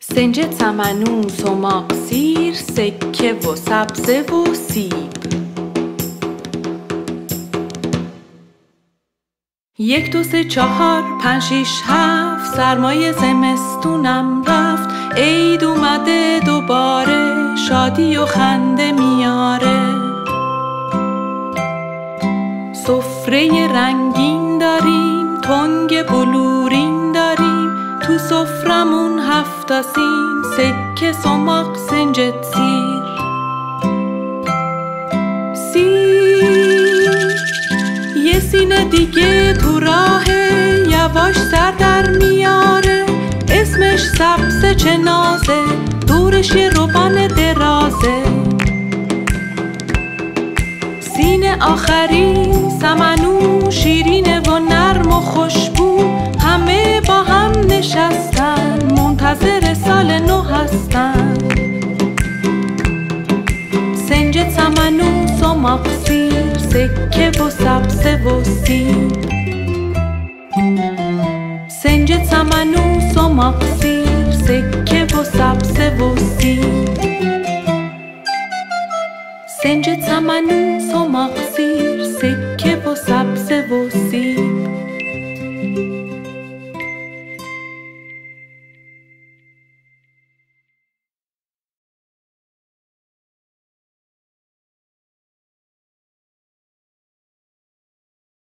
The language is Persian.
سنج تمنوس و ماغزیر سکه و سبزه و سیب. یک دو سه چهار پنج شیش هفت سرمای زمستونم رفت. عید اومده دوباره شادی و خنده میاره. سفره رنگین داریم تنگ بلورین سفرمون هفت سین سکه سماق سنجت سیر سیر یه سینه دیگه تو راه یواش سر در میاره اسمش سبز چه نازه دورش یه روبان درازه سینه آخری سمنو منتظر سال نو هستن سنج سمنو سماق سیر سکه و سبزه و سیر. سنج سمنو سماق سیر سکه و سبزه و سیر. سنج تمنو سماق سیر سکه و و سیر